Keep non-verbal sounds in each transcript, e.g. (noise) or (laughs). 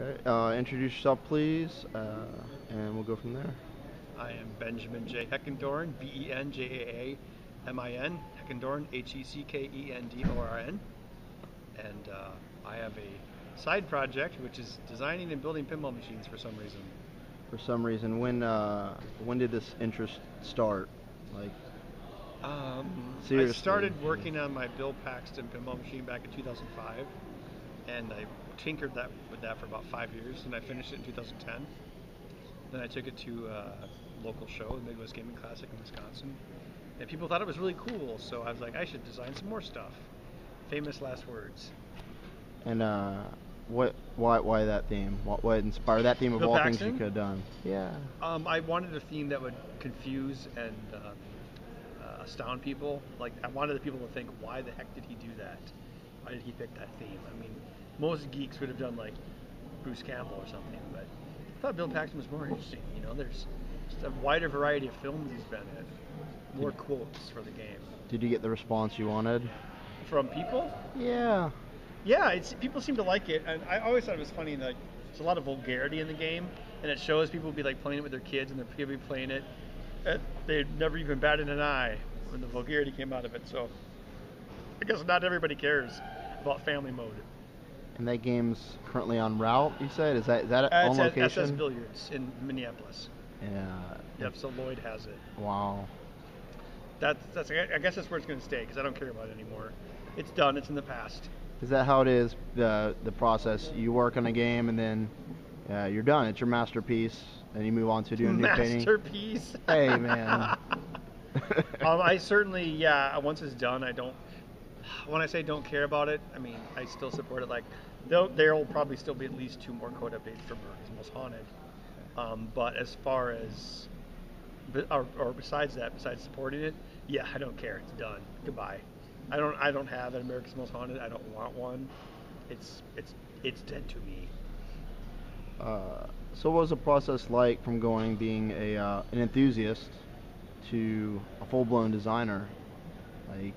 Okay. Uh, introduce yourself, please, uh, and we'll go from there. I am Benjamin J. Heckendorn, B E N J A A M I N, Heckendorn, H E C K E N D O R N. And uh, I have a side project which is designing and building pinball machines for some reason. For some reason, when uh, when did this interest start? Like, Um, I started working on my Bill Paxton pinball machine back in 2005, and I tinkered that with that for about five years, and I finished it in 2010. Then I took it to a local show, the Midwest Gaming Classic in Wisconsin, and people thought it was really cool. So I was like, I should design some more stuff. Famous last words. and uh, what? Why? Why that theme? What? What inspired that theme of Bill all things you could have done? Yeah. Um, I wanted a theme that would confuse and uh, uh, astound people. Like I wanted the people to think, why the heck did he do that? Why did he pick that theme? I mean, most geeks would have done like Bruce Campbell or something, but I thought Bill Paxton was more (laughs) interesting. You know, there's just a wider variety of films he's been in, more quotes for the game Did you get the response you wanted? from people. Yeah. Yeah, it's people seem to like it, and I always thought it was funny. Like, there's a lot of vulgarity in the game, and it shows people be like playing it with their kids, and they're people be playing it. They'd never even batted an eye when the vulgarity came out of it. So, I guess not everybody cares about family mode. And that game's currently on route. You said is that is that Uh, on it's at location? SS Billiards in Minneapolis. Yeah. Yep. So Lloyd has it. Wow. That's that's. I guess that's where it's going to stay because I don't care about it anymore. It's done. It's in the past. Is that how it is? The the process. You work on a game and then uh, you're done. It's your masterpiece, and you move on to doing new painting. Masterpiece. Hey, (laughs) man. (laughs) um, I certainly, yeah. Once it's done, I don't. When I say don't care about it, I mean I still support it. Like there'll, there'll probably still be at least two more code updates for Most Haunted. Um, but as far as, or, or besides that, besides supporting it, yeah, I don't care. It's done. Goodbye. I don't. I don't have an America's Most Haunted. I don't want one. It's it's it's dead to me. Uh, so, what was the process like from going being a uh, an enthusiast to a full blown designer? Like,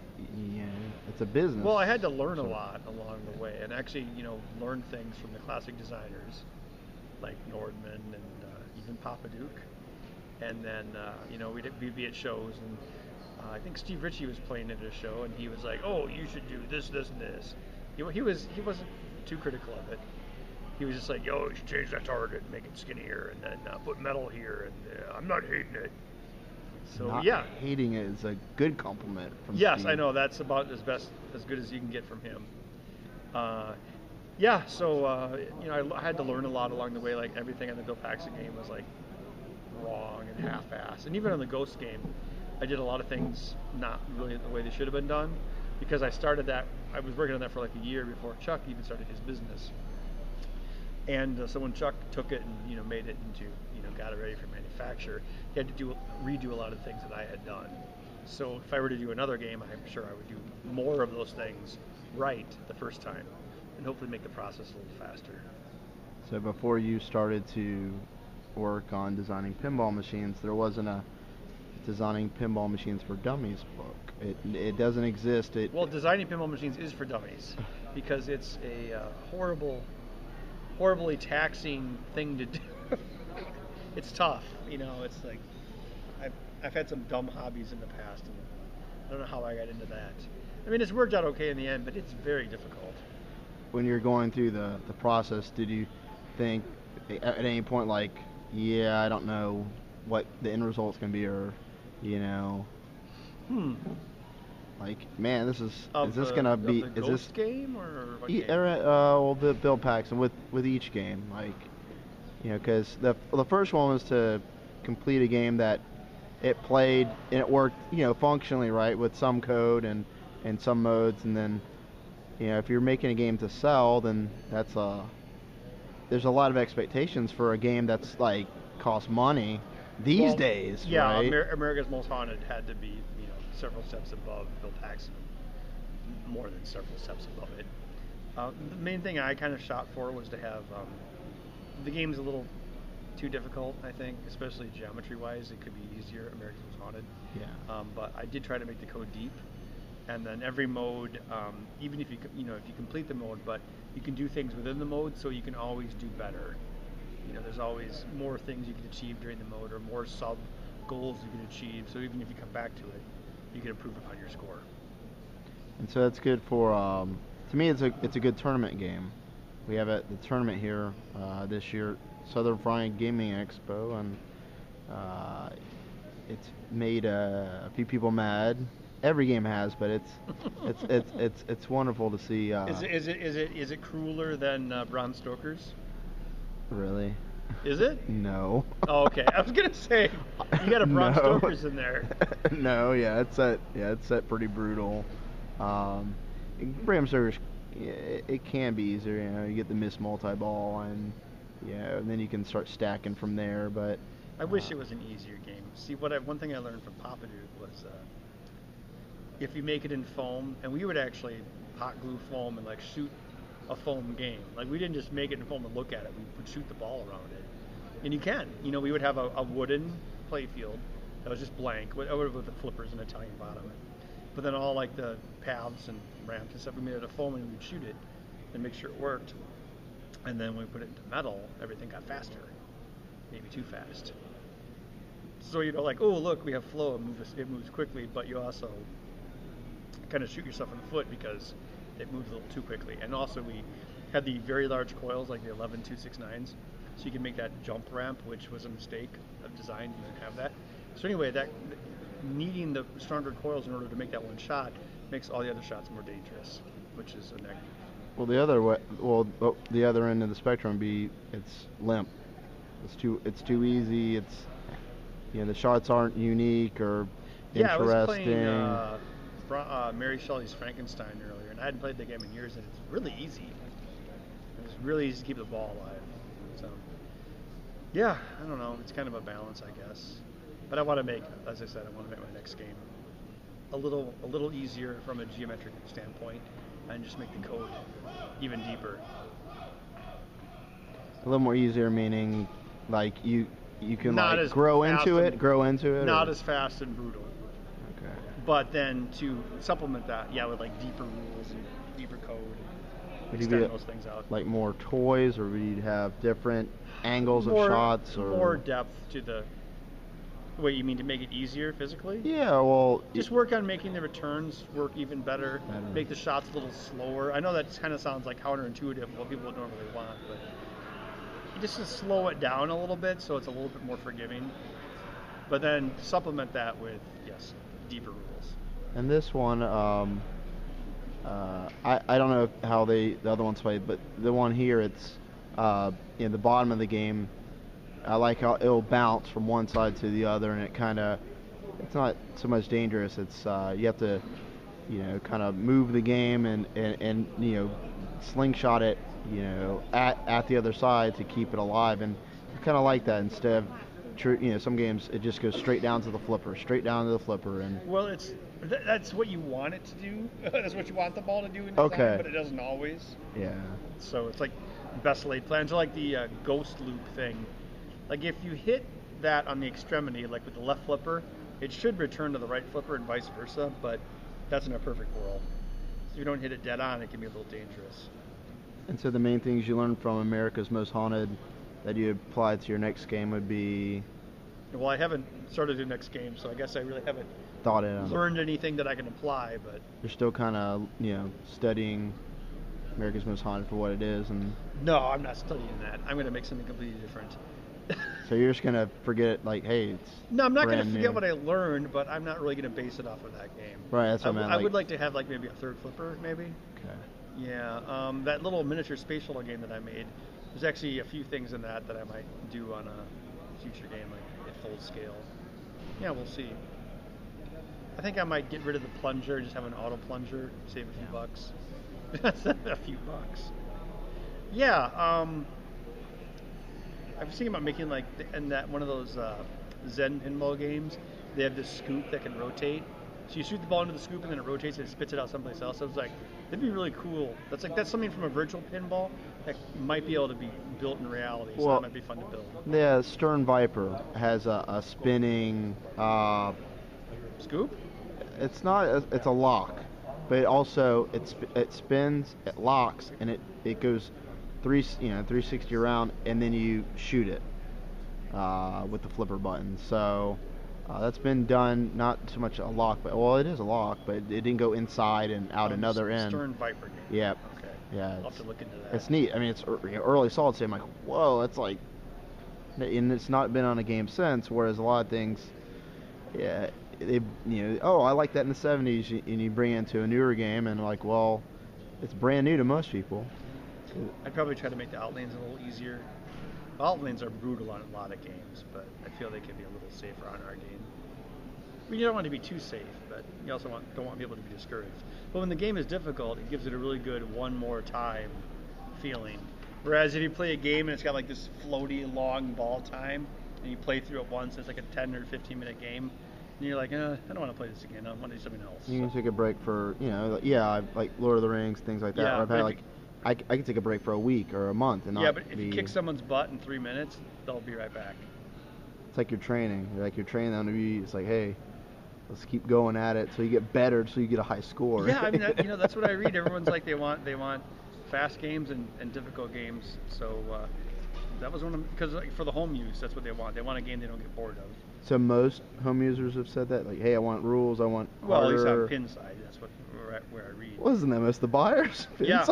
yeah, it's a business. Well, I had to learn a lot along the way, and actually, you know, learn things from the classic designers like Nordman and uh, even Papa Duke. And then, uh, you know, we'd, we'd be at shows, and uh, I think Steve Ritchie was playing at a show, and he was like, "Oh, you should do this, this, and this." He, he was he wasn't too critical of it. He was just like, "Yo, you should change that target, and make it skinnier, and then uh, put metal here." And uh, I'm not hating it. So Not yeah, hating it is a good compliment from Yes, Steve. I know. That's about as best as good as you can get from him. Uh, yeah, so uh, you know, I I, had to learn a lot along the way. Like everything on the Bill Paxton game was like wrong and half-assed, and even on the Ghost game, I did a lot of things not really the way they should have been done because I started that. I was working on that for like a year before Chuck even started his business. And uh, so when Chuck took it and you know made it into you know got it ready for manufacture, he had to do redo a lot of things that I had done. So if I were to do another game, I'm sure I would do more of those things right the first time, and hopefully make the process a little faster. So before you started to work on designing pinball machines, there wasn't a designing pinball machines for dummies book. It it doesn't exist. It Well, designing pinball machines is for dummies because it's a uh, horrible, horribly taxing thing to do. (laughs) it's tough, you know. It's like I've I've had some dumb hobbies in the past, and I don't know how I got into that. I mean, it's worked out okay in the end, but it's very difficult. when you're going through the the process, did you think at any point like, yeah, I don't know what the end result's gonna be, or you know, Hmm. Like, man, this is Of is this the- gonna be is this game or E- game? er, uh, well, Bill, Bill Paxton with with each game, like you know, because the the first one was to complete a game that it played and it worked, you know, functionally right with some code and and some modes, and then you know, if you're making a game to sell, then that's a there's a lot of expectations for a game that's like costs money these Well, days, Yeah, right? Amer- America's Most Haunted had to be, several steps above Bill Paxton, more than several steps above it. Uh, the main thing I kind of shot for was to have um, the game's a little too difficult, I think, especially geometry-wise. It could be easier. America's Most Haunted, yeah. um, but I did try to make the code deep, and then every mode, um, even if you you know if you complete the mode, but you can do things within the mode, so you can always do better. You know, there's always more things you can achieve during the mode, or more sub goals you can achieve. So even if you come back to it, you can improve upon your score. And so that's good for. Um, to me, it's a it's a good tournament game. We have a, the tournament here uh, this year, Southern Fried Gaming Expo, and uh, it's made uh, a few people mad. Every game has, but it's (laughs) it's it's it's it's wonderful to see. Uh, Is it is it is it is it crueler than uh, Bram Stoker's? really? Is it? No. Oh, okay. I was gonna say you got a (laughs) Bram No. Stoker's in there. (laughs) no, yeah, it's set. Yeah, it's set pretty brutal. Um, Bram Stoker's, yeah, it, it can be easier. You know, you get the miss multi-ball, and yeah, and then you can start stacking from there. But I wish uh, it was an easier game. See, what I, one thing I learned from Papa Dude was uh, if you make it in foam, and we would actually hot glue foam and like shoot a foam game. Like we didn't just make it in foam and look at it. We would shoot the ball around it, and you can. You know, we would have a, a wooden play field that was just blank with, uh, with the flippers and Italian bottom. But then all like the paths and ramps and stuff, we made it a foam and we'd shoot it and make sure it worked. And then when we put it into metal, everything got faster, maybe too fast. So you know, like, oh look, we have flow, it moves, it moves quickly, but you also kind of shoot yourself in the foot because it moves a little too quickly. And also we had the very large coils, like the 11269s, so you can make that jump ramp, which was a mistake of design. You didn't have that. So anyway, that needing the stronger coils in order to make that one shot makes all the other shots more dangerous, which is a negative. well, the other way, well, the other end of the spectrum be it's limp. It's too it's too easy. It's you know the shots aren't unique or Yeah, I was interesting. playing uh, uh, Mary Shelley's Frankenstein I hadn't played the game in years, and it's really easy. It's really easy to keep the ball alive. So, yeah, I don't know. It's kind of a balance, I guess. But I want to make, as I said, I want to make my next game a little a little easier from a geometric standpoint, and just make the code even deeper. a little more easier, meaning like you you can Not like as grow into it, grow into it. Not or- as fast and brutal. But then to supplement that, yeah, with like deeper rules and deeper code, Would you extend be those things out. like more toys, or we'd you have different angles more, of shots, or more depth to the. Wait, you mean to make it easier physically? Yeah, well, Just work on making the returns work even better. Better. Make the shots a little slower. I know that kind of sounds like counterintuitive, what people would normally want, but just to slow it down a little bit so it's a little bit more forgiving. But then supplement that with yes, deeper rules. And this one, um, uh, I, I don't know how they the other ones played, but the one here, it's uh, in the bottom of the game. I like how it'll bounce from one side to the other, and it kind of it's not so much dangerous. It's uh, you have to you know kind of move the game and, and, and you know slingshot it you know at, at the other side to keep it alive, and I kind of like that instead of you know some games it just goes straight down to the flipper, straight down to the flipper, and Well, it's th- that's what you want it to do. (laughs) that's what you want the ball to do in design, Okay. but it doesn't always. yeah. So it's like best laid plans, or like the uh, ghost loop thing. Like if you hit that on the extremity, like with the left flipper, it should return to the right flipper and vice versa. But that's in a perfect world. So if you don't hit it dead on, it can be a little dangerous. And so the main things you learned from America's Most Haunted that you applied to your next game would be Well, I haven't started the next game, so I guess I really haven't thought in. learned anything that I can apply. But You're still kind of you know studying America's Most Haunted for what it is, and no, I'm not studying that. I'm going to make something completely different. (laughs) so you're just gonna forget it. Like, hey, it's No, I'm not going to forget new. what I learned, but I'm not really going to base it off of that game. Right, that's what I w- meant, I would like- like to have like maybe a third flipper, maybe. Okay. Yeah, um, that little miniature space shuttle game that I made. There's actually a few things in that that I might do on a future game, like at full scale. Yeah, we'll see. I think I might get rid of the plunger, and just have an auto plunger, save a few bucks. (laughs) a few bucks. Yeah, um, I was thinking about making like in that one of those uh, Zen pinball games. They have this scoop that can rotate. So you shoot the ball into the scoop and then it rotates and it spits it out someplace else. I was like, that'd be really cool. That's like that's something from a virtual pinball that might be able to be built in reality. So Well- that might be fun to build. The Stern Viper has a, a spinning. Uh, Scoop? It's not. A, it's a lock. but it also it it spins, it locks, and it it goes three you know 360 around, and then you shoot it uh, with the flipper button. So. Uh, that's been done, not so much a lock, but well, it is a lock, but it, it didn't go inside and out Um, another end. Stern Viper game. Yep. Okay. Yeah, I'll have it's- to look into that. It's neat. I mean, it's ear- you know, early solid state. I'm like, whoa, that's like, and it's not been on a game since. Whereas a lot of things, yeah, they, you know, oh, I like that in the '70s, and you bring it into a newer game, and like, well, it's brand new to most people. I'd probably try to make the outlanes a little easier. Outlanes are brutal on a lot of games, but I feel they can be a little safer on our game. I mean, you don't want to be too safe, but you also want, don't want people to be discouraged. But when the game is difficult, it gives it a really good one more time feeling. Whereas if you play a game and it's got like this floaty long ball time, and you play through it once, it's like a 10 or 15 minute game, and you're like, uh, I don't want to play this again. I want to do something else. You can So- take a break for, you know, like, yeah, like Lord of the Rings, things like that. Yeah, I've had like, you- I, I can take a break for a week or a month and not yeah, but if be. you kick someone's butt in three minutes, they'll be right back. It's like you're training. You're like you're training them to be. It's like, hey, let's keep going at it, so you get better, so you get a high score. Yeah, I mean, that, you know, that's what I read. (laughs) Everyone's like they want they want fast games and, and difficult games. So uh, that was one of because like, for the home use, that's what they want. They want a game they don't get bored of. So most home users have said that, like, hey, I want rules, I want Well, at least harder. on Pinside, that's what where I, where I read. Wasn't that most of the buyers? (laughs) yeah.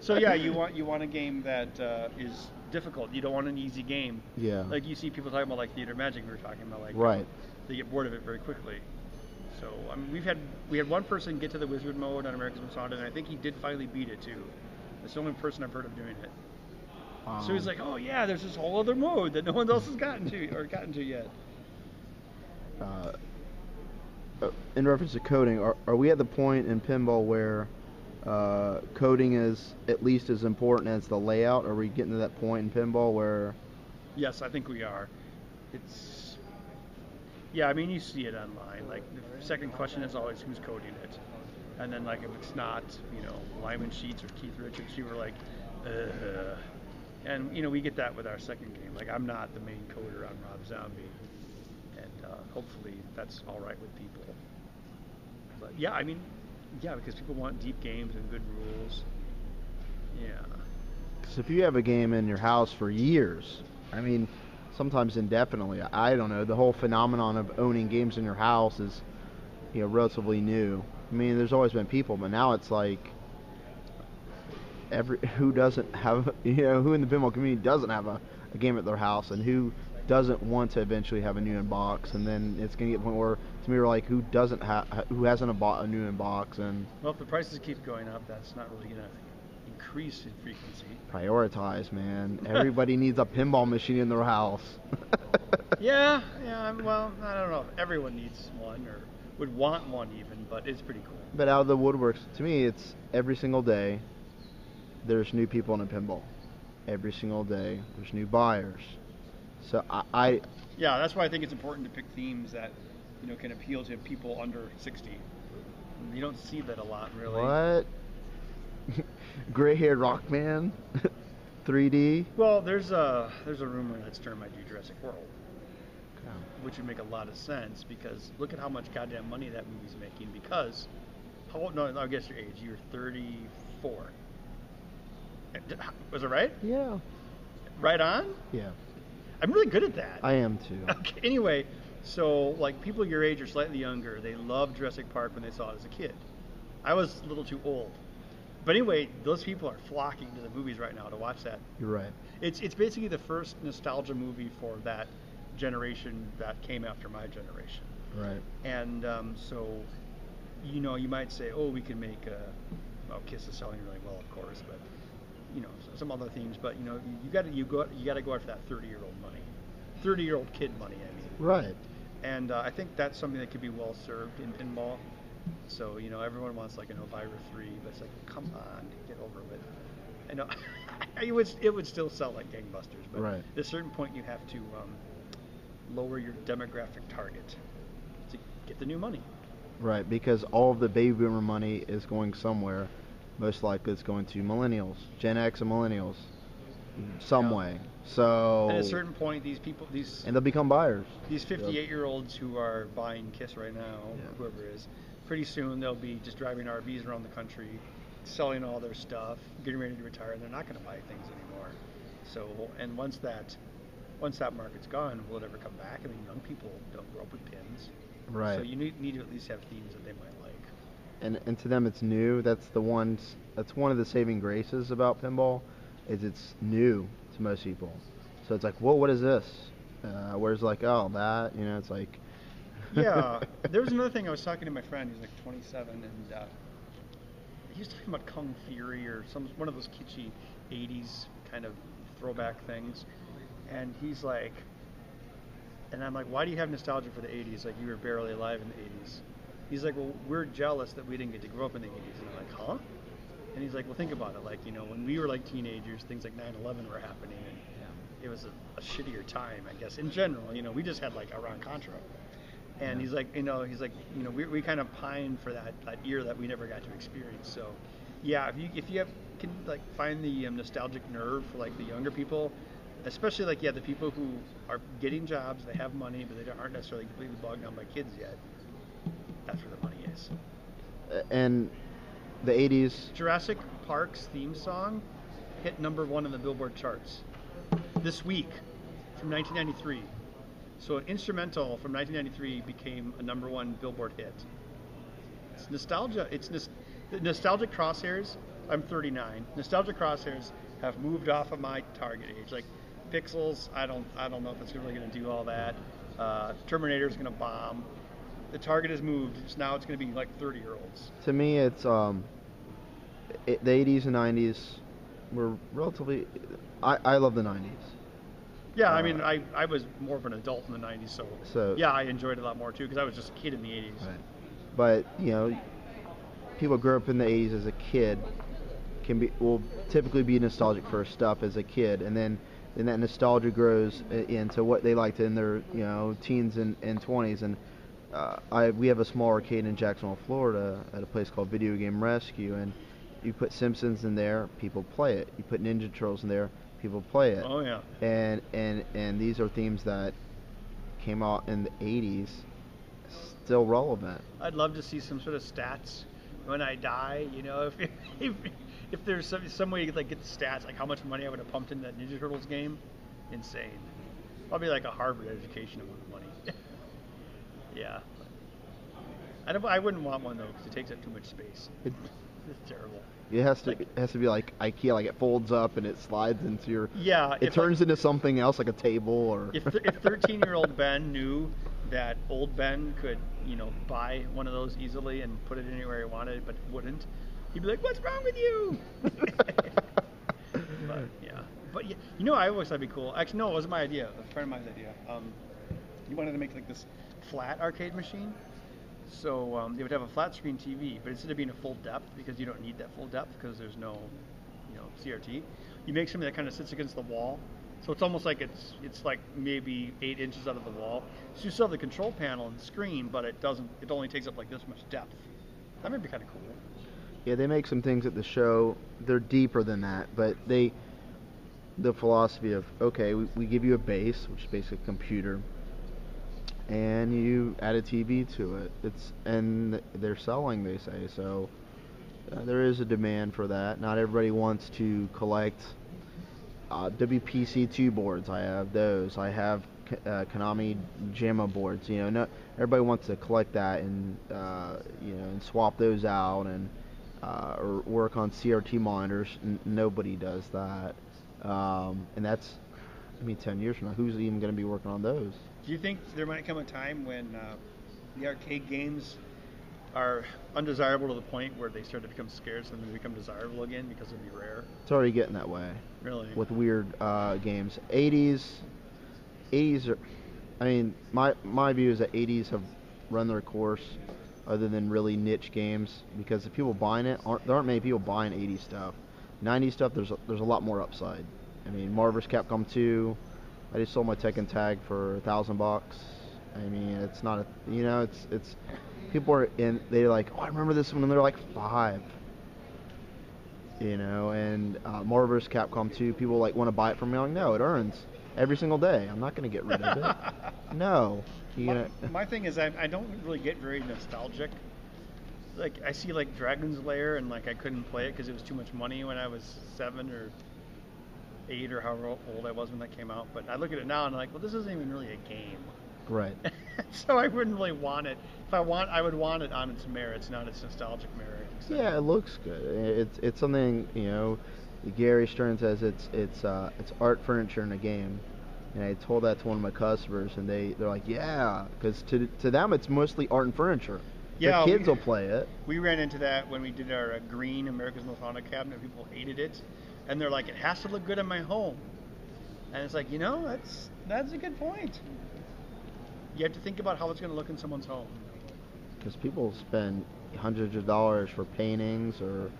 So yeah, you want you want a game that uh, is difficult. You don't want an easy game. Yeah. Like you see people talking about like theater magic. We were talking about like Right. They get bored of it very quickly. So I mean, we've had we had one person get to the wizard mode on America's Most Haunted, and I think he did finally beat it too. It's the only person I've heard of doing it. so he's Um, like, oh yeah, there's this whole other mode that no one else has gotten to or gotten to yet. Uh, uh, in reference to coding, are, are we at the point in pinball where uh, coding is at least as important as the layout? Are we getting to that point in pinball where Yes, I think we are. It's yeah. I mean, you see it online. Like the second question is always who's coding it, and then like if it's not, you know, Lyman Sheats or Keith Richards, you were like, Ugh. and you know we get that with our second game. Like I'm not the main coder on Rob Zombie, Uh, hopefully that's all right with people. But yeah, I mean, yeah, because people want deep games and good rules. Yeah. So if you have a game in your house for years, I mean, sometimes indefinitely, I don't know, the whole phenomenon of owning games in your house is, you know, relatively new. I mean, there's always been people, but now it's like every who doesn't have, (laughs) you know, who in the pinball community doesn't have a, a game at their house, and who doesn't want to eventually have a new inbox, and then it's gonna get to the point where to me we're like, who doesn't have, who hasn't bought a new inbox, and Well, if the prices keep going up, that's not really gonna increase in frequency. prioritize, man. (laughs) Everybody needs a pinball machine in their house. (laughs) Yeah, yeah. Well, I don't know. if Everyone needs one or would want one even, but it's pretty cool. But out of the woodworks, to me, it's every single day. There's new people in a pinball. Every single day, there's new buyers. So I, I Yeah, that's why I think it's important to pick themes that you know can appeal to people under 60. You don't see that a lot, really. what? (laughs) Gray-haired rock man, (laughs) 3D. Well, there's a there's a rumor that Stern might do Jurassic World, which would make a lot of sense because look at how much goddamn money that movie's making. Because how old? No, no, I guess your age. You're 34. Uh, Was it right? Yeah. Right on. Yeah. I'm really good at that. I am too. (laughs) Okay, anyway, so like people your age or slightly younger, they love Jurassic Park when they saw it as a kid. I was a little too old. But anyway, those people are flocking to the movies right now to watch that. You're right. It's it's basically the first nostalgia movie for that generation that came after my generation. Right. And um, so, you know, you might say, oh, we can make a, well, Kiss is selling really well, of course, but you know, some other themes. But you know, you got to you go you got to go after that 30 year old money, 30 year old kid money. I mean. Right. And uh, I think that's something that could be well served in pinball. So you know, everyone wants like an Elvira three, but it's like, come on, get over it. I know (laughs) it would it would still sell like gangbusters, but Right. at a certain point you have to um, lower your demographic target to get the new money. Right. Because all of the baby boomer money is going somewhere. Most likely, it's going to millennials, Gen X, and millennials, mm. some Yeah. way. So. At a certain point, these people, these and they'll become buyers. these 58 year olds who are buying Kiss right now, Yeah. whoever it is, pretty soon they'll be just driving RVs around the country, selling all their stuff, getting ready to retire, and they're not going to buy things anymore. So, and once that once that market's gone, will it ever come back? I mean, young people don't grow up with pins, Right. So you need, need to at least have themes that they might like. And and to them it's new. That's the ones. That's one of the saving graces about pinball, is it's new to most people. So it's like, whoa, what is this? Uh, whereas like, oh, that, you know, it's like. yeah, (laughs) there was another thing I was talking to my friend. He's like 27, and uh, he was talking about Kung Fury or some one of those kitschy 80s kind of throwback things. And he's like, and I'm like, why do you have nostalgia for the 80s? Like you were barely alive in the 80s. He's like, well, we're jealous that we didn't get to grow up in the 80s. And I'm like, huh? And he's like, well, think about it. Like, you know, when we were like teenagers, things like 9/11 were happening, and it was a, a shittier time, I guess. In general, you know, we just had like Iran Contra. And he's like, you know, he's like, you know, we, we kind of pine for that, that year that we never got to experience. So, yeah, if you if you have can like find the um, nostalgic nerve for like the younger people, especially like yeah, the people who are getting jobs, they have money, but they aren't necessarily completely bogged down by kids yet. That's where the money is. and the 80s. Jurassic Park's theme song hit number one in the Billboard charts this week from 1993. So an instrumental from 1993 became a number one Billboard hit. It's nostalgia. It's nos- nostalgic crosshairs. I'm 39. Nostalgic crosshairs have moved off of my target age. Like Pixels, I don't, I don't know if it's really going to do all that. Uh, Terminator's going to bomb. The target has moved. It's now it's going to be like 30 year olds. To me, it's um, it, the 80s and 90s were relatively. I, I love the 90s. Yeah, I Uh, mean, I, I was more of an adult in the 90s, so, So- yeah, I enjoyed it a lot more too because I was just a kid in the 80s. But you know, people grew up in the 80s as a kid can be will typically be nostalgic for stuff as a kid, and then then that nostalgia grows into what they liked in their you know teens and, and 20s. And uh, I we have a small arcade in Jacksonville, Florida, at a place called Video Game Rescue, and you put Simpsons in there, people play it. You put Ninja Turtles in there, people play it Oh, yeah. and and and these are themes that came out in the 80s still relevant I'd love to see some sort of stats when I die, you know, if, (laughs) if, if there's some, some way to like get the stats, like how much money I would have pumped into that Ninja Turtles game. Insane. Probably like a Harvard education amount of money. (laughs) I, don't, I wouldn't want one though because it takes up too much space. it, It's terrible. it has to Like- it has to be like ikea like it folds up and it slides into your Yeah. it turns like, into something else like a table or if, th- if 13 year old Ben knew that old Ben could, you know, buy one of those easily and put it anywhere he wanted, but wouldn't, he'd be like, "What's wrong with you?" (laughs) but yeah, but yeah, you know, I always thought it'd be cool. Actually, no, it wasn't my idea. A friend of mine's idea. Um, he wanted to make like this flat arcade machine. So um, they would have a flat screen TV, but instead of being a full depth, because you don't need that full depth because there's no, you know, CRT, you make something that kind of sits against the wall. So it's almost like it's it's like maybe eight inches out of the wall. So you still have the control panel and screen, but it doesn't. It only takes up like this much depth. That might be kind of cool. yeah they make some things at the show they're deeper than that but they the philosophy of okay we, we give you a base which is basically a computer and you add a tv to it it's and they're selling they say so uh, there is a demand for that not everybody wants to collect uh, WPC2 boards. I have those. I have uh, Konami JAMMA boards. You know, no, everybody wants to collect that and uh, you know and swap those out and uh, or work on CRT monitors. N- nobody does that, um, and that's I mean, 10 years from now, who's even going to be working on those? Do you think there might come a time when uh, the arcade games are undesirable to the point where they start to become scarce and then become desirable again because they'll be rare? It's already getting that way Really? with weird uh, games. 80s, 80s are. I mean, my my view is that 80s have run their course, other than really niche games, because the people buying it aren't there aren't many people buying 80s stuff. 90s stuff, there's a, there's a lot more upside. I mean, Marvel's. Capcom 2. I just sold my Tekken tag for a thousand bucks. I mean, it's not a you know, it's it's people are in they're like, oh, I remember this one, and they're like five you know, and uh, Marvel vs. Capcom 2, people like want to buy it from me. I'm like, no, it earns every single day. I'm not going to get rid of it. (laughs) no, you my, gonna, my thing is, I, I don't really get very nostalgic like I see like Dragon's Lair and like I couldn't play it because it was too much money when I was seven or eight or however old I was when that came out. But I look at it now and I'm like, well, this isn't even really a game. Right. (laughs) so I wouldn't really want it. If I want, I would want it on its merits, not its nostalgic merit. Yeah, it looks good. It's it's something you know. Gary Stern says it's it's uh, it's art furniture in a game, and I told that to one of my customers, and they they're like, yeah, because to to them it's mostly art and furniture. Yeah, the kids we- will play it. We ran into that when we did our uh, green America's Most Haunted cabinet. People hated it, and they're like, "It has to look good in my home." And it's like, you know, that's that's a good point. You have to think about how it's going to look in someone's home. because people spend hundreds of dollars for paintings or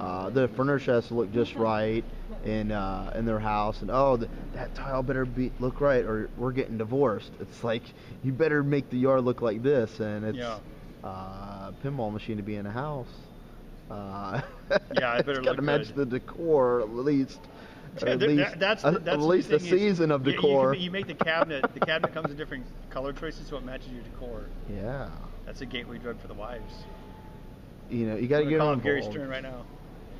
uh, the furniture has to look just (laughs) right in uh, in their house and oh th- that tile better be look right or we're getting divorced it's like you better make the yard look like this and it's Yeah. uh, pinball machine to be in a house uh, (laughs) Yeah, I better it's got to match the decor at least Yeah, at least that- that's the, that's at the least a is- season of yeah, you decor You, make the cabinet. The cabinet comes in different color choices, so it matches your decor. yeah That's a gateway drug for the wives. you know you got to get call on Gary Stern right now.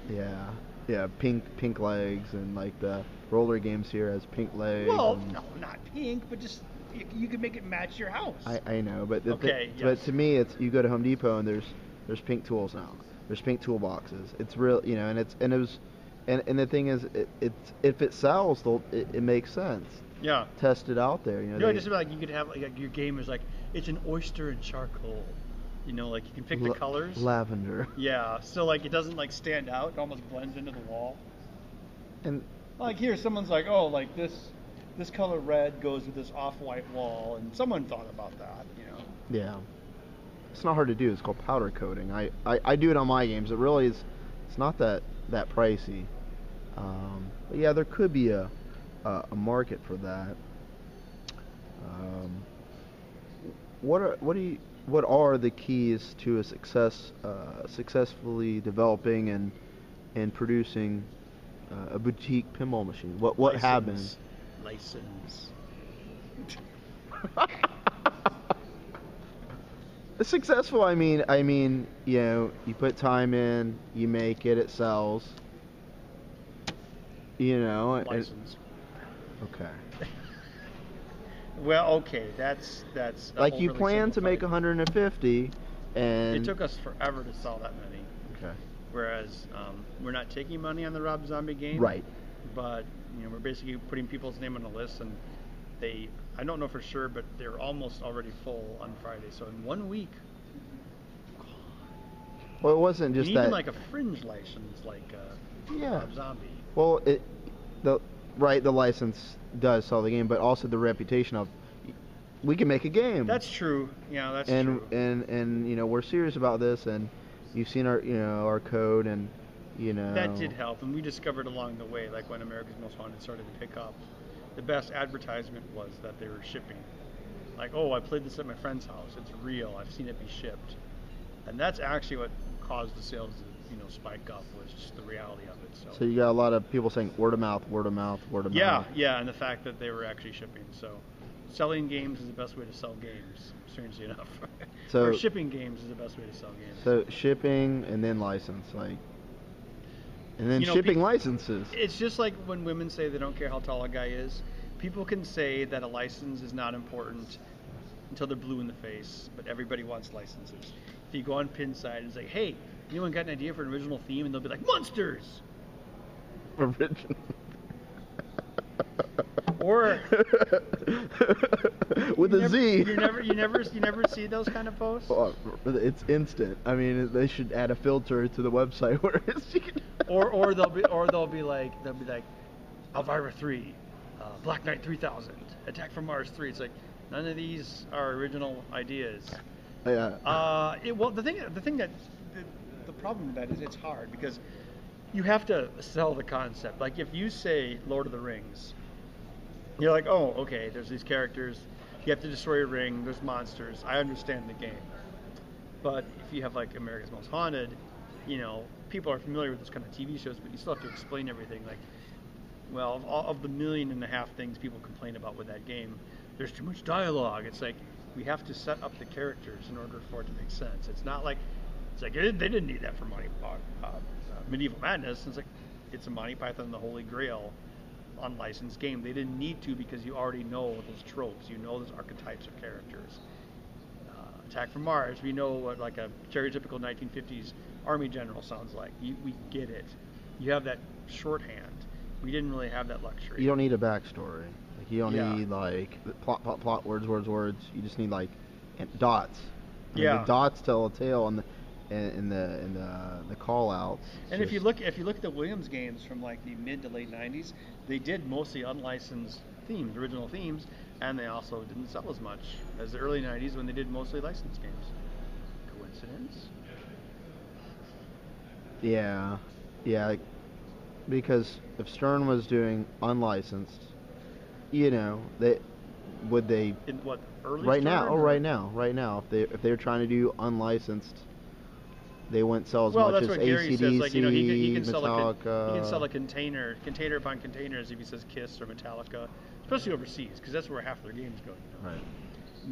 Yeah, yeah, pink pink legs and like the Rollergames here has pink legs. Well, no, not pink, but just you, you can make it match your house. I, I know, but the, the- Okay, but to me, it's you go to Home Depot and there's there's pink tools now. There's pink toolboxes. It's real, you know, and it's and it was, and, and the thing is, it, it's if it sells, it, it makes sense. yeah. Test it out there, you know. You know, they- just like you could have like your game is like it's an oyster and charcoal. You know, like you can pick the colors. Lavender. Yeah, so like it doesn't like stand out; it almost blends into the wall. And Like here, someone's like, "Oh, like this, this color red goes with this off-white wall," and someone thought about that. You know. yeah, it's not hard to do. It's called powder coating. I, I, I do it on my games. It really is. It's not that that pricey. Um, but yeah, there could be a a, a market for that. Um, what are what do you what are the keys to a success uh, successfully developing and and producing uh, a boutique pinball machine? What what happens? License. (laughs) Successful, I mean, I mean, you know, you put time in, you make it, it sells. You know, License. okay. (laughs) Well, okay, that's that's. Like you plan to make 150, and It took us forever to sell that many. Okay. Whereas um, we're not taking money on the Rob Zombie game. Right. But you know, we're basically putting people's name on the list, and they. I don't know for sure, but they're almost already full on Friday. So in one week, Well, it wasn't and just even that. like a fringe license, like uh, Yeah. Rob Zombie. Well, it the right the license does sell the game, but also the reputation of we can make a game. That's true. Yeah, that's and true. and and you know we're serious about this, and you've seen our you know our code, and you know That did help, and we discovered along the way, like when America's Most Wanted started to pick up, the best advertisement was that they were shipping. Like, oh, I played this at my friend's house. It's real. I've seen it be shipped, and that's actually what caused the sales to you know spike up was just the reality of it. So, So you got a lot of people saying word of mouth, word of mouth, word of yeah, mouth. yeah, yeah, and the fact that they were actually shipping. So, selling games is the best way to sell games. Strangely enough, So- (laughs) or shipping games is the best way to sell games. So shipping and then license, like, and then You know, shipping peop- licenses. It's just like when women say they don't care how tall a guy is. People can say that a license is not important until they're blue in the face, but everybody wants licenses. If you go on Pinside and say, "Hey, anyone got an idea for an original theme?" and they'll be like, "Monsters," Original. (laughs) or (laughs) with you a never, Z. You never, you never, you never see those kind of posts. Oh, it's instant. I mean, they should add a filter to the website (laughs) where it's. (laughs) Or, or they'll be, or they'll be like, they'll be like, Elvira three, uh, Black Knight three thousand, Attack from Mars three. It's like none of these are original ideas. yeah. Uh, it, well, the thing, the thing that the, the problem with that is it's hard because you have to sell the concept. Like if you say Lord of the Rings, you're like, oh, okay, there's these characters. You have to destroy a ring. There's monsters. I understand the game. But if you have like America's Most Haunted, you know, people are familiar with those kind of TV shows, but you still have to explain everything. Like, well, of, of the million and a half things people complain about with that game, there's too much dialogue. It's like we have to set up the characters in order for it to make sense. It's not like It's like they didn't need that for Monty uh, uh, Medieval Madness. It's like it's a Monty Python the Holy Grail unlicensed game. They didn't need to because you already know those tropes. You know those archetypes of characters. Uh, Attack from Mars. We know what like a stereotypical 1950s army general sounds like. You, we get it. You have that shorthand. We didn't really have that luxury. You don't need a backstory. Like you don't Yeah. need like plot, plot, plot, words, words, words. You just need like dots. I mean, Yeah. the dots tell a tale in the in, in the in the the call outs. And if you look, if you look at the Williams games from like the mid to late '90s, they did mostly unlicensed themes, original themes, and they also didn't sell as much as the early '90s when they did mostly licensed games. Coincidence? Yeah, yeah, like, because if Stern was doing unlicensed, you know, they would they In what early? right now? Stern, Oh, right now, right now. If they if they were trying to do unlicensed, they wouldn't sell as Well, much that's as what Gary ACDC, says. Like you know, he can, he can sell a Metallica. con- he can sell a container, container upon containers if he says Kiss or Metallica, especially overseas, because that's where half of their games go. You know? Right.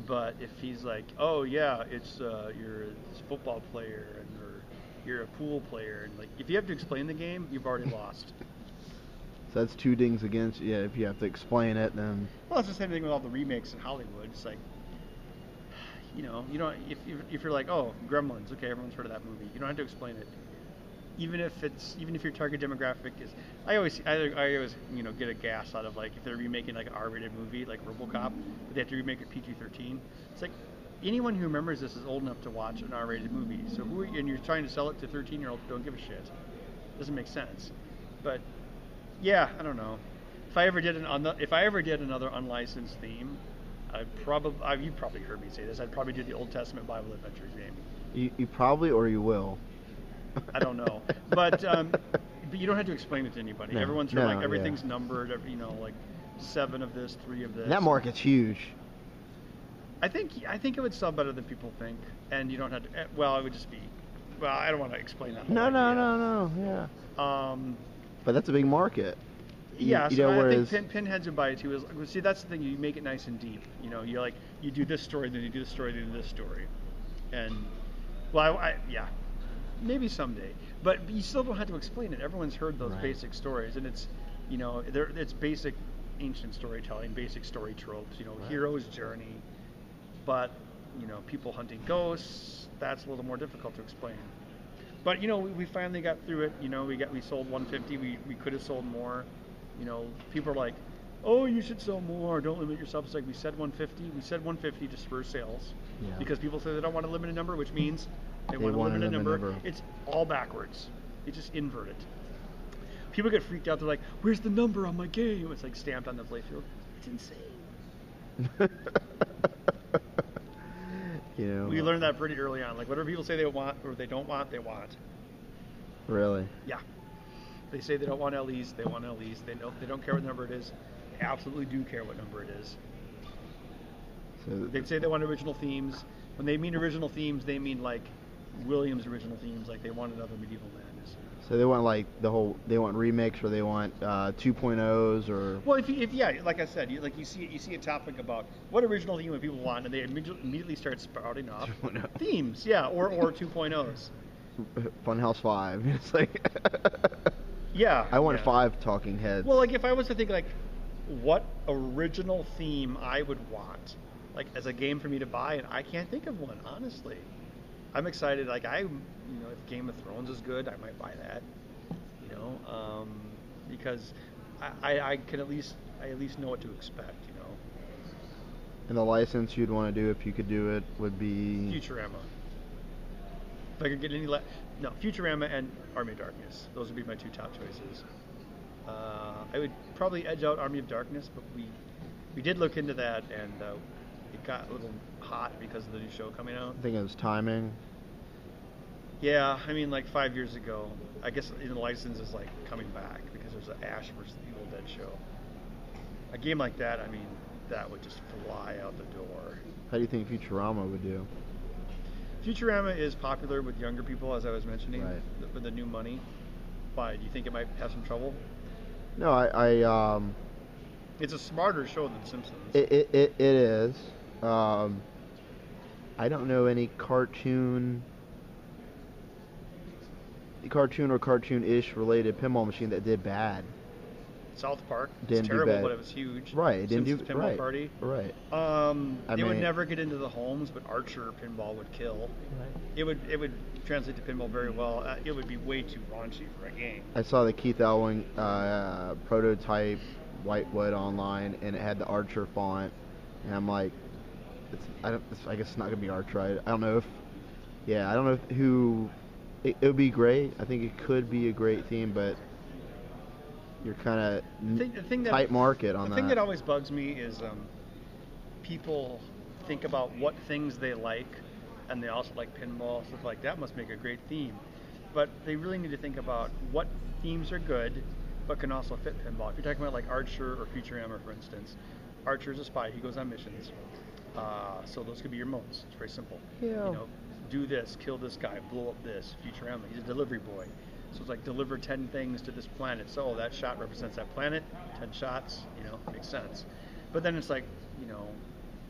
But if he's like, oh yeah, it's uh, you're a football player and or you're a pool player, and like if you have to explain the game, you've already (laughs) lost. So that's two dings against. Yeah, if you have to explain it, then Well, it's the same thing with all the remakes in Hollywood. It's like, you know, you don't if if, you're like, oh, Gremlins, okay, everyone's heard of that movie. You don't have to explain it. Even if it's even if your target demographic is, I always I, I always you know get a gas out of like if they're remaking like an R-rated movie like RoboCop, but they have to remake it PG-13. It's like anyone who remembers this is old enough to watch an R-rated movie. So who are you, and you're trying to sell it to 13-year-olds who don't give a shit. Doesn't make sense. But yeah, I don't know. If I ever did an if I ever did another unlicensed theme, I probably I, you probably heard me say this. I'd probably do the Old Testament Bible Adventures game. you, you probably or you will. I don't know, but um, but you don't have to explain it to anybody. No, Everyone's no, like everything's yeah. numbered. You know, like seven of this, three of this. that market's huge. I think I think it would sell better than people think, and you don't have to. eh, Well, it would just be. Well, I don't want to explain that. whole No, no, no, no. Yeah. Um, But that's a big market. Yeah, you so know, I whereas think pin, pinheads would buy it too. Is see, that's the thing. You make it nice and deep. You know, you like you do this story, then you do this story, then you do this story, and well, I, I yeah, maybe someday. But you still don't have to explain it. Everyone's heard those Right. basic stories, and it's you know, it's basic ancient storytelling, basic story tropes. You know, Right. hero's journey, but you know, people hunting ghosts. That's a little more difficult to explain. But you know, we, we finally got through it. You know, we got we sold 150. We we could have sold more. You know, people are like, "Oh, you should sell more. Don't limit yourself." It's like we said 150. We said 150 to spur sales Yeah. because people say they don't want a limited number, which means they, They want a want a number. number. It's all backwards. It's just inverted. People get freaked out. They're like, "Where's the number on my game?" It's like stamped on the playfield. It's insane. (laughs) you know. We learned that pretty early on. Like whatever people say they want or they don't want, they want. Really. Yeah. They say they don't want LEs, they want LEs. They don't they don't care what number it is. They absolutely do care what number it is. So They say they want original themes. When they mean original themes, they mean like Williams original themes, like they want another medieval madness. So they want like the whole. They want remakes, or they want uh, 2.0s, or Well, if, you, if yeah, like I said, you, like you see you see a topic about what original theme would people want, and they immediately, immediately start sprouting off 2.0. (laughs) themes, yeah, or or 2.0s. (laughs) Funhouse Five. (laughs) It's like. Yeah. I want yeah. five talking heads. Well, like if I was to think like what original theme I would want, like as a game for me to buy, and I can't think of one honestly. I'm excited. Like I, you know, if Game of Thrones is good, I might buy that. You know, um, because I, I, I can at least I at least know what to expect. You know, and the license you'd want to do if you could do it would be. Futurama. If I could get any, le- no, Futurama and Army of Darkness. Those would be my two top choices. Uh, I would probably edge out Army of Darkness, but we we did look into that, and uh, it got a little hot because of the new show coming out. I think it was timing. Yeah, I mean, like five years ago, I guess the license is like coming back because there's an Ash versus the Evil Dead show. A game like that, I mean, that would just fly out the door. How do you think Futurama would do? Futurama is popular with younger people, as I was mentioning, Right. th- with the new money. Why? Do you think it might have some trouble? No, I, I um, It's a smarter show than Simpsons. it, it, it, it is. Um, I don't know any cartoon cartoon or cartoon-ish related pinball machine that did bad. South Park. Didn't it's terrible, but it was huge. Right, it didn't Simpsons do Pinball right. Party. Right. Um, I it would never get into the homes, but Archer pinball would kill. It would it would translate to pinball very well. Uh, it would be way too raunchy for a game. I saw the Keith Elwin uh, prototype white wood online, and it had the Archer font, and I'm like, it's, I don't. It's, I guess it's not gonna be Archer. I, I don't know if, yeah, I don't know if, who. It, it would be great. I think it could be a great theme, but you're kind of the thing that tight market on the that. thing that always bugs me is um, people think about what things they like, and they also like pinball stuff like that. Must make a great theme, but they really need to think about what themes are good, but can also fit pinball. If you're talking about like Archer or Futurama, for instance, Archer is a spy. He goes on missions. Uh, so those could be your modes. It's very simple. Yeah. You know, do this, kill this guy, blow up this. Futurama. He's a delivery boy. So it's like deliver 10 things to this planet. So that shot represents that planet. 10 shots, you know, makes sense. But then it's like, you know,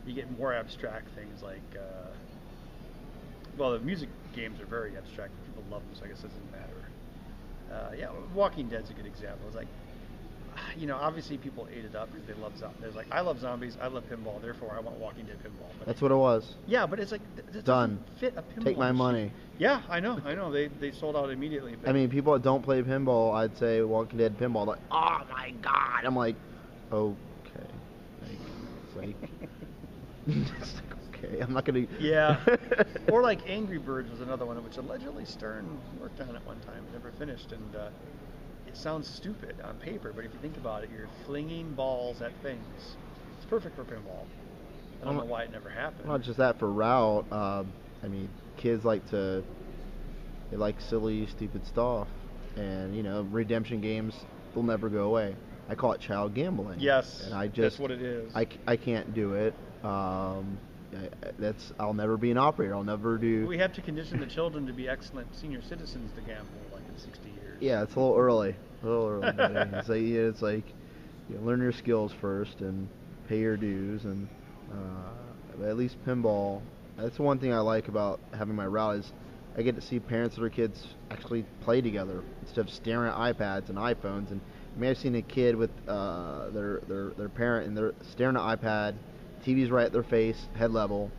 you get more abstract things like, uh, well, the music games are very abstract. People love them, so I guess it doesn't matter. Uh, yeah, Walking Dead's a good example. It's like, you know, obviously people ate it up because they love zombies. There's like, I love zombies, I love pinball, therefore I want Walking Dead pinball. But That's what it was. yeah, but it's like th- that Done. Fit a pinball Take my machine. money. Yeah, I know, I know. They they sold out immediately. I mean, people that don't play pinball, I'd say Walking Dead pinball, like, oh my god. I'm like, okay. Like, (laughs) like, okay, I'm not gonna. yeah. (laughs) or like Angry Birds was another one, which allegedly Stern worked on at one time, never finished, and uh, sounds stupid on paper, but if you think about it, you're flinging balls at things. It's perfect for pinball. I don't know why it never happened. Not just that for route. Um, I mean, kids like to they like silly, stupid stuff, and you know, redemption games will never go away. I call it child gambling. Yes, and I just that's what it is. I, I can't do it. Um, I, that's I'll never be an operator. I'll never do. we have to condition the children to be excellent senior citizens to gamble like in 60 years. Yeah, it's a little early. A little early. it's like it's like you know, learn your skills first and pay your dues, and uh, at least pinball. That's one thing I like about having my route is I get to see parents of their kids actually play together instead of staring at iPads and iPhones. And I've seen a kid with uh, their their their parent and they're staring at iPad, TV's right at their face, head level,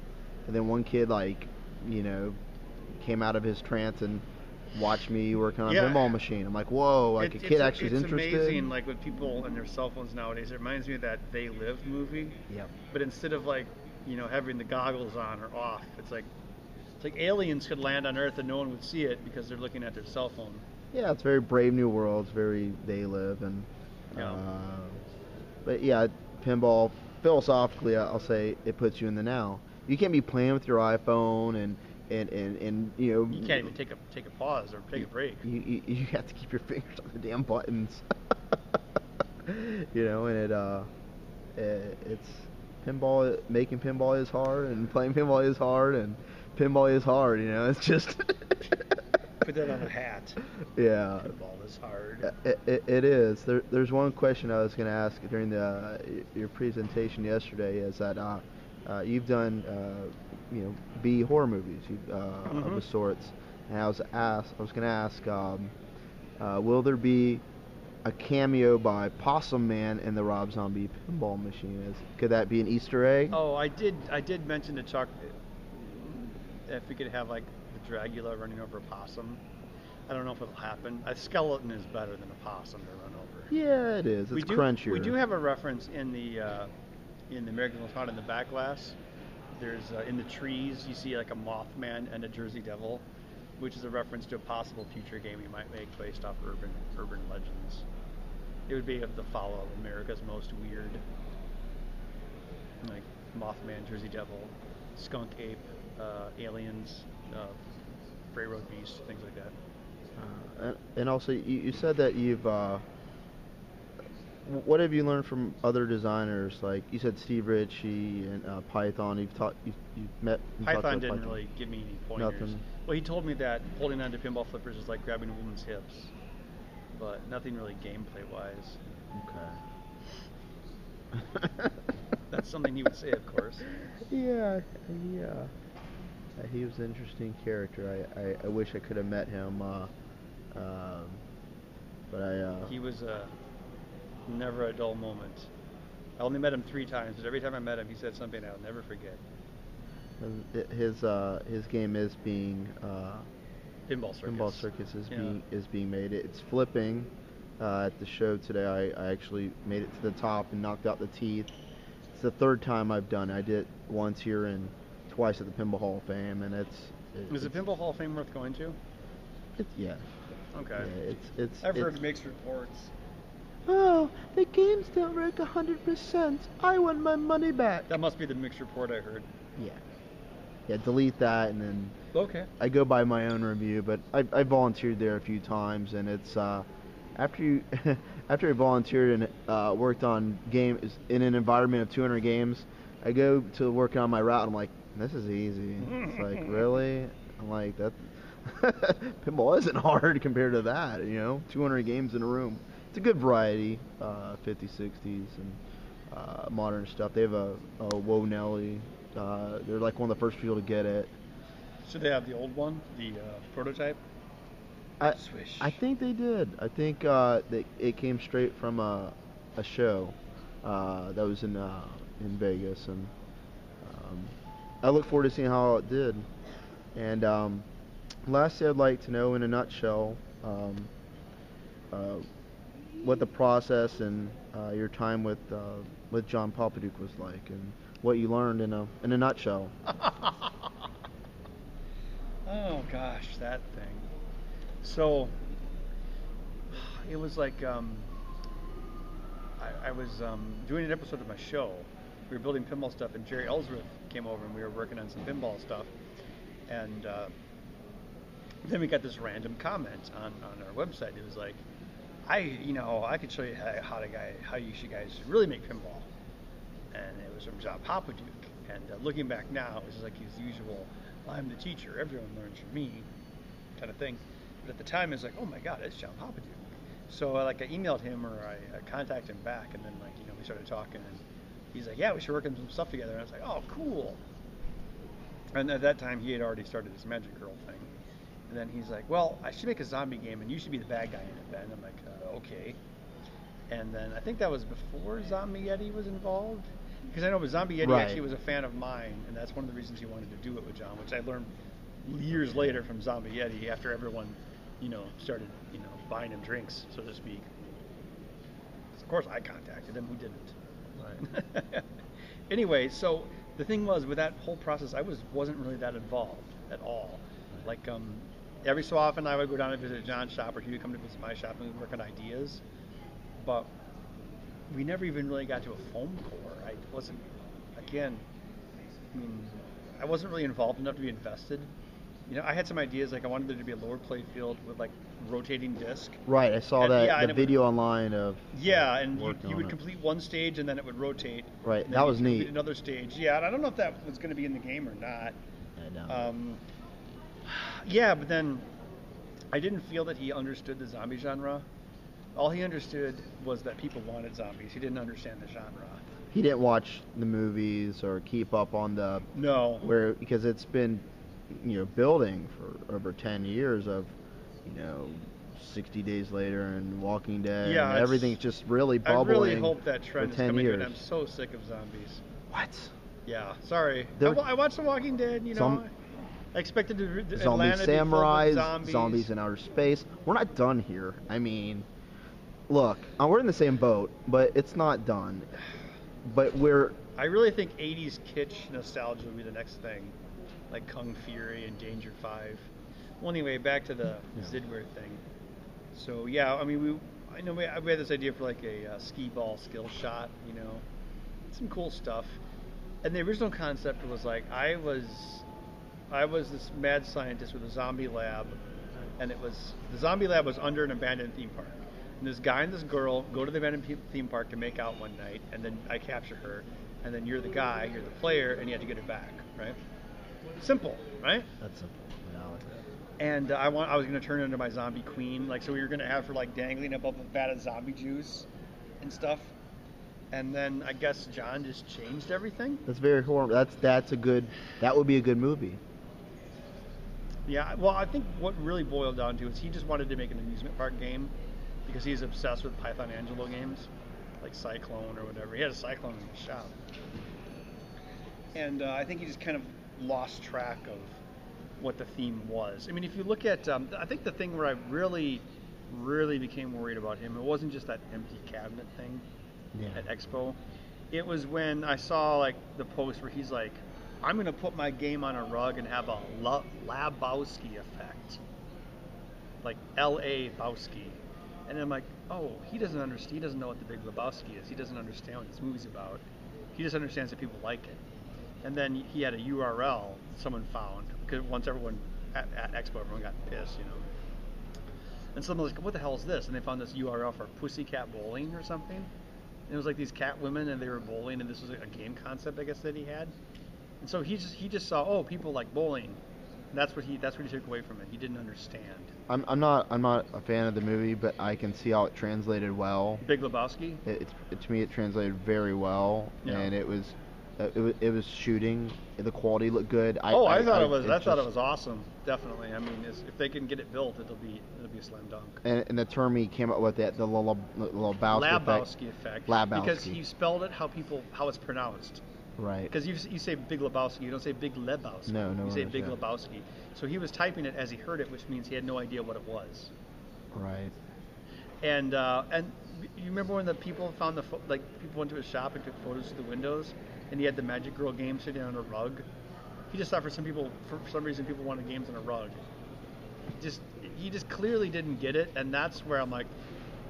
and then one kid like, you know, came out of his trance and watched me working on Yeah. a pinball machine. I'm like, whoa, like It- a kid actually is interested. it's amazing, like with people and their cell phones nowadays. It reminds me of that They Live movie. Yeah. But instead of like, you know, having the goggles on or off, it's like it's like aliens could land on Earth and no one would see it because they're looking at their cell phone. Yeah, it's very Brave New World. It's very They Live and. Yeah. Uh, but yeah, pinball philosophically, I'll say it puts you in the now. You can't be playing with your iPhone and and and, and you know. You can't even take a take a pause or take a break. You, you, you have to keep your (laughs) fingers on the damn buttons. (laughs) you know, and it uh, it, it's pinball. Making pinball is hard, and playing pinball is hard, and pinball is hard. You know, it's just. (laughs) Put that on a hat. Yeah. Pinball is hard. It, it, it is. There, there's one question I was going to ask during the uh, your presentation yesterday. Is that uh, uh, you've done uh, you know B horror movies you, uh, of Mhm. the sorts, and I was asked. I was going to ask, um, uh, will there be a cameo by Possum Man in the Rob Zombie pinball machine? Is could that be an Easter egg? Oh, I did. I did mention to Chuck if we could have like the Dragula running over a possum. I don't know if it'll happen. A skeleton is better than a possum to run over. Yeah, it is. It's we do, crunchier. We do have a reference in the uh, in the American Cloud in the back glass. There's uh, in the trees you see like a Mothman and a Jersey Devil, which is a reference to a possible future game you might make based off urban urban legends. It would be of the follow of America's Most Weird, like Mothman, Jersey Devil, Skunk Ape, uh, aliens, uh, railroad beast, things like that. Uh, and- also, you, you said that you've. What have you learned from other designers? Like you said, Steve Ritchie and uh, Python. You've taught. You've, you've met. Python didn't really give me any pointers. Nothing. Well, he told me that holding onto pinball flippers is like grabbing a woman's hips, but nothing really gameplay wise. Okay. That's something he would say, of course. Yeah, yeah. Uh, he was an interesting character. I, I, I wish I could have met him. Uh, Um, but I. Uh, He was uh, never a dull moment. I only met him three times, but every time I met him, he said something I'll never forget. his uh, his game is being uh, Pinball circus. Pinball Circus is Yeah. being is being made. It's flipping. Uh, at the show today, I, I actually made it to the top and knocked out the teeth. It's the third time I've done. it. I did it once here and twice at the Pinball Hall of Fame, and it's. It, Is the Pinball Hall of Fame worth going to? It's yeah. Okay. Yeah, it's it's. I've heard mixed reports. Oh, the games don't work hundred percent. I want my money back. That must be the mixed report I heard. Yeah. Yeah. Delete that and then Okay. I go by my own review, but I, I volunteered there a few times, and it's uh, after you (laughs) after I volunteered and uh, worked on games in an environment of 200 games, I go to work on my route. I'm like, this is easy. It's like (laughs) really. I'm like that. (laughs) Pinball isn't hard compared to that, you know. 200 games in a room. It's a good variety, uh, 50s, 60s, and uh, modern stuff. They have a, a Whoa Nellie. Uh, they're like one of the first people to get it. Should they have the old one, the uh, prototype? I, Swish. I think they did. I think uh, they, it came straight from a, a show uh, that was in uh, in Vegas, and um, I look forward to seeing how it did. And um, lastly, I'd like to know, in a nutshell, um, uh, what the process and uh, your time with uh, with John Popadiuk was like, and what you learned in a in a nutshell. (laughs) oh gosh, that thing. So it was like um, I, I was um, doing an episode of my show. We were building pinball stuff, and Jeri Ellsworth came over, and we were working on some pinball stuff. And uh, then we got this random comment on, on our website. It was like, I, you know, I could show you how, how to guy, how you should guys really make pinball. And it was from John Popadiuk. And uh, looking back now, it was like his usual, I'm the teacher, everyone learns from me, kind of thing. But at the time, it was like, oh my God, it's John Popadiuk. So like I emailed him or I, I contacted him back, and then like you know we started talking, and he's like, yeah, we should work on some stuff together. And I was like, oh, cool. And at that time, he had already started his Magic Girl thing. And then he's like, well, I should make a zombie game, and you should be the bad guy in it, Ben. I'm like, uh, okay. And then I think that was before Zombie Yeti was involved. Because I know but Zombie Yeti Right. actually was a fan of mine, and that's one of the reasons he wanted to do it with John, which I learned years later from Zombie Yeti after everyone, you know, started, you know, buying him drinks, so to speak. Of course, I contacted him. Who didn't? (laughs) anyway, so the thing was with that whole process, I was wasn't really that involved at all. Like um, every so often, I would go down and visit John's shop, or he would come to visit my shop, and we'd work on ideas. But we never even really got to a foam core. I wasn't, again, I mean, I wasn't really involved enough to be invested. You know, I had some ideas, like I wanted there to be a lower play field with like rotating disc. Right, I saw And- that yeah, the it would- video online of Yeah, and you, you would it. complete one stage and then it would rotate. Right, that was neat. Another stage. Yeah, and I don't know if that was going to be in the game or not. I know. Um, yeah, but then I didn't feel that he understood the zombie genre. All he understood was that people wanted zombies. He didn't understand the genre. he didn't watch the movies or keep up on the No. where because it's been you know building for over 10 years of you know 60 days later and Walking Dead Yeah, and everything's just really bubbling. I really hope that trend is 10 coming years. I'm so sick of zombies. what? Yeah, sorry. I, There- I watched The Walking Dead. You know, Some- I expected to, Zombie Atlanta samurais, zombies. zombies in outer space. We're not done here. I mean, look, uh, we're in the same boat, but it's not done. But we're I really think 80s kitsch nostalgia will be the next thing, like Kung Fury and Danger 5. Well, anyway, back to the Yeah. Zidware thing. So, yeah, I mean, we I know we, we had this idea for like a uh, skee ball skill shot, you know, some cool stuff. And the original concept was like I was I was this mad scientist with a zombie lab, and it was the zombie lab was under an abandoned theme park. And this guy and this girl go to the abandoned theme park to make out one night, and then I capture her, and then you're the guy, you're the player, and you have to get it back, right? Simple, right? that's simple. And uh, I want I was gonna turn her into my zombie queen, like so we were gonna have her like dangling above a vat of zombie juice and stuff. And then I guess John just changed everything. That's very horrible. That's that's a good. That would be a good movie. Yeah, well, I think what really boiled down to is he just wanted to make an amusement park game because he's obsessed with Python Anghelo games, like Cyclone or whatever. He had a Cyclone in his shop, and uh, I think he just kind of lost track of what the theme was. I mean, if you look at, um, I think the thing where I really, really became worried about him, it wasn't just that empty cabinet thing Yeah. at Expo. It was when I saw like the post where he's like, "I'm gonna put my game on a rug and have a La- Labowski effect, like L.A. Bowski," and I'm like, "Oh, he doesn't understand. He doesn't know what the Big Lebowski is. He doesn't understand what this movie's about. He just understands that people like it." And then he had a URL someone found because once everyone at, at Expo, everyone got pissed, you know. And someone was like, "What the hell is this?" And they found this URL for Pussycat Bowling or something. And it was like these cat women, and they were bowling, and this was a game concept, I guess, that he had. And so he just he just saw, oh, people like bowling. That's what he that's what he took away from it. He didn't understand. I'm, I'm not I'm not a fan of the movie, but I can see how it translated well. Big Lebowski. It, it's it, to me it translated very well, Yeah. and it was uh, it was it was shooting. The quality looked good. I, oh, I, thought it was I thought it was awesome. Definitely. I mean, if they can get it built, it'll be it'll be a slam dunk. And, and the term he came up with that the Lebowski effect. Labowski effect. Labowski. Because he spelled it how people how it's pronounced. Right. Because you, you say Big Lebowski, you don't say Big Lebowski. No, no You say Big. Lebowski. So he was typing it as he heard it, which means he had no idea what it was. Right. And uh, and you remember when the people found the pho- like people went to his shop and took photos through the windows, and he had the Magic Girl game sitting on a rug. He just thought for some people, for some reason, people wanted games on a rug. Just he just clearly didn't get it, and that's where I'm like,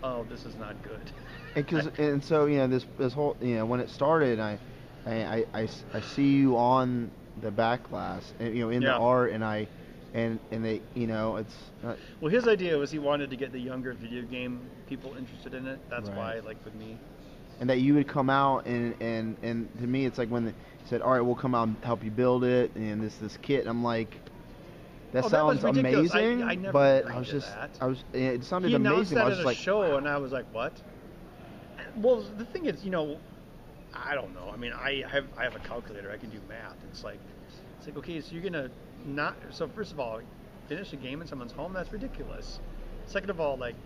oh, this is not good. And (laughs) and so you know this this whole you know when it started, I I, I, I I see you on the back glass, and, you know in Yeah. the art, and I and and they you know it's uh, Well, his idea was he wanted to get the younger video game people interested in it. That's Right. why, like with me, and that you would come out and and and to me it's like when they said all right we'll come out and help you build it and this this kit I'm like that Oh, sounds. I- amazing I never but I was just that. I was it sounded he announced amazing that I was at a like show, and I was like, what? Well, the thing is, you know, I don't know. I mean, I have I have a calculator. I can do math. It's like it's like okay, so you're gonna not. So first of all, finish a game in someone's home. That's ridiculous. Second of all, like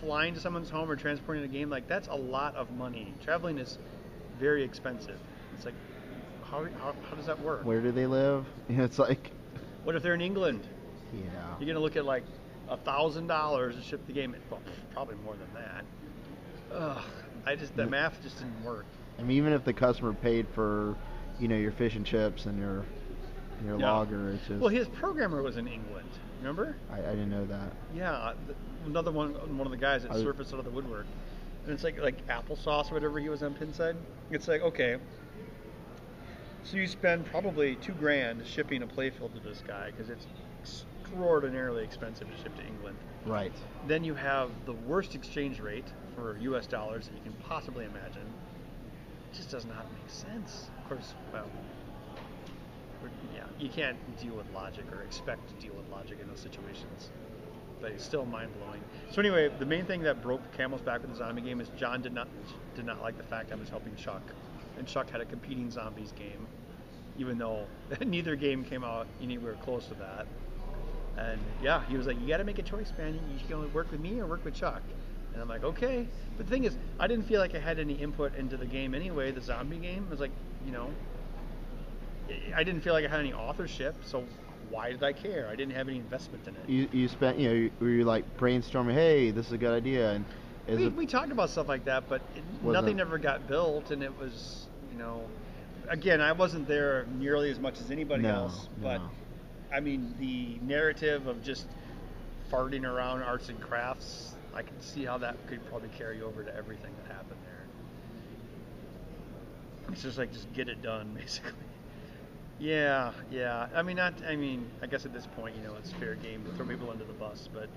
flying to someone's home or transporting a game, like that's a lot of money. Traveling is very expensive. It's like how how, how does that work? where do they live (laughs) it's like What if they're in England? yeah You're gonna look at like a thousand dollars to ship the game. Well, probably more than that. Ugh, I just the math just didn't work. I mean even if the customer paid for you know your fish and chips and your your Yeah. lager it's just Well, his programmer was in England. Remember? I, I didn't know that Yeah, uh, th- another one. One of the guys that I surfaced out of the woodwork, and it's like like applesauce or whatever he was on Pinside. It's like okay. So you spend probably two grand shipping a playfield to this guy because it's extraordinarily expensive to ship to England. right Then you have the worst exchange rate for U.S. dollars that you can possibly imagine. Just does not make sense. Of course, well, yeah, you can't deal with logic or expect to deal with logic in those situations. But it's still mind blowing. So anyway, the main thing that broke the camel's back with the zombie game is John did not did not like the fact I was helping Chuck, and Chuck had a competing zombies game, even though (laughs) neither game came out anywhere close to that. And yeah, he was like, "You got to make a choice, man. You can go work with me or work with Chuck." And I'm like, "Okay." But the thing is, I didn't feel like I had any input into the game anyway. The zombie game I was like, you know, I didn't feel like I had any authorship, so why did I care? I didn't have any investment in it. you you spent you know you, were you like brainstorming hey this is a good idea and we, we talked about stuff like that, but it, nothing ever got built, and it was, you know, again, I wasn't there nearly as much as anybody No, else, but no. I mean, the narrative of just farting around arts and crafts, I can see how that could probably carry over to everything that happened there. It's just like just get it done, (laughs) basically. Yeah, yeah. I mean, not. I mean, I guess at this point, you know, it's fair game to throw people under the bus, but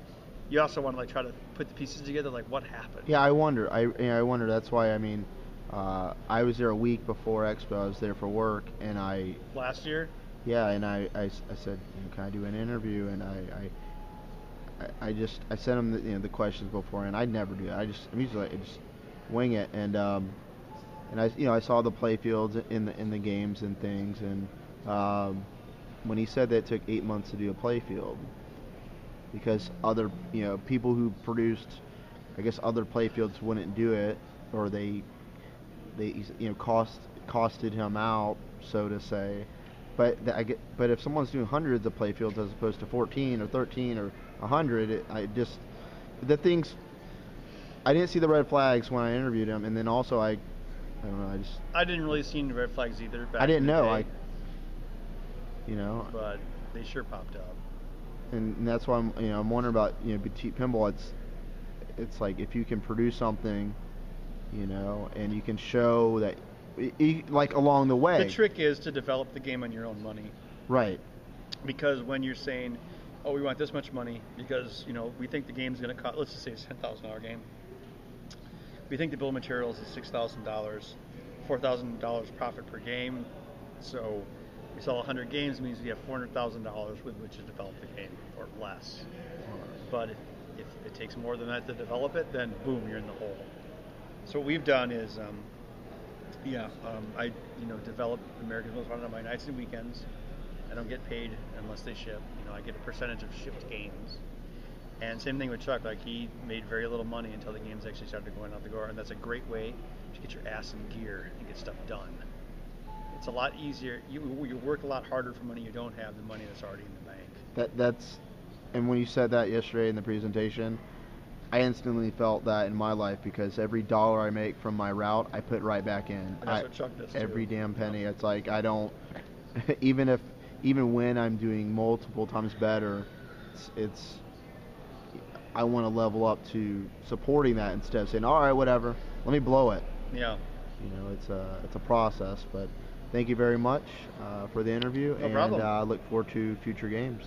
you also want to like try to put the pieces together, like what happened. Yeah, I wonder. I yeah, I wonder. That's why I mean, uh, I was there a week before Expo. I was there for work, and I Last year, yeah, and I I said, you know, can I do an interview? And I, I, I, I just I sent him the, you know the questions before, and I never do that. I just I'm usually I just wing it, and um, and I you know I saw the play fields in the in the games and things, and um, when he said that it took eight months to do a play field because other you know people who produced I guess other play fields wouldn't do it or they they you know cost costed him out so to say but th- I get but if someone's doing hundreds of playfields as opposed to 14 or 13 or 100 it, I just the things I didn't see the red flags when I interviewed him and then also I I don't know I just I didn't really see any red flags either. Back I didn't know day, I you know but they sure popped up. and, and that's why I'm you know I'm wondering about you know boutique pinball. It's it's like if you can produce something, you know, and you can show that, e- like along the way. The trick is to develop the game on your own money. Right. because when you're saying, "Oh, we want this much money because you know we think the game's going to cost," let's just say it's a ten thousand dollar game. We think the bill of materials is six thousand dollars, four thousand dollars profit per game. So we sell hundred games means we have four hundred thousand dollars with which to develop the game or less. But if, if it takes more than that to develop it, then boom, you're in the hole. So what we've done is, um, yeah, um, I you know develop America's Most Haunted on my nights and weekends. I don't get paid unless they ship. You know, I get a percentage of shipped games. And same thing with Chuck. Like he made very little money until the games actually started going out the door, and that's a great way to get your ass in gear and get stuff done. It's a lot easier. You you work a lot harder for money you don't have than money that's already in the bank. That that's, and when you said that yesterday in the presentation, I instantly felt that in my life because every dollar I make from my route, I put right back in. I- Every too. damn penny. It's like I don't, (laughs) even if even when I'm doing multiple times better, it's, it's I want to level up to supporting that instead of saying, all right, whatever, let me blow it. Yeah. You know, it's a it's a process. But thank you very much uh, for the interview, No and uh, I look forward to future games.